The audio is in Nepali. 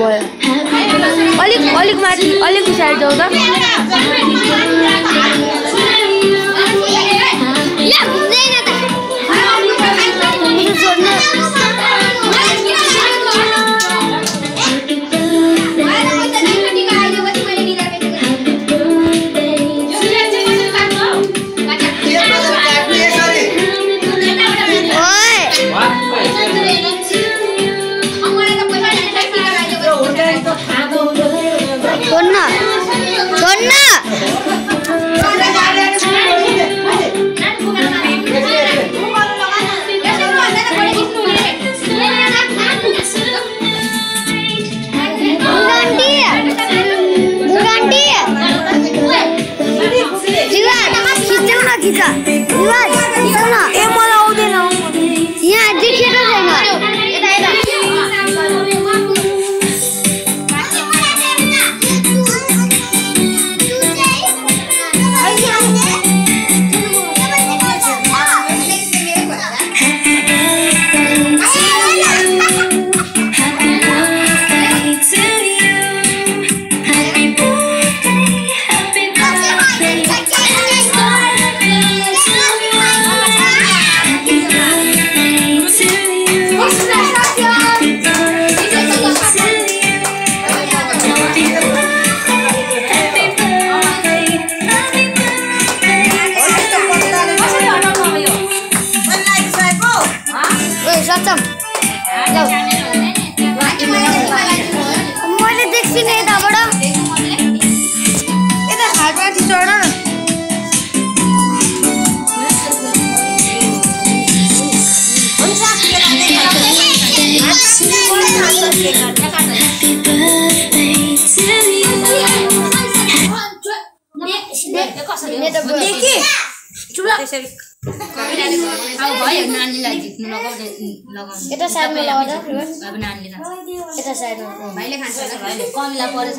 भयो। अलिक अलिक माथि अलिक साइड जाउँ त। 着，一万，你疯了。यता साइडमा लगाउँदा यता साइडमा भाइले खान्छ भाइले कमिला परेछ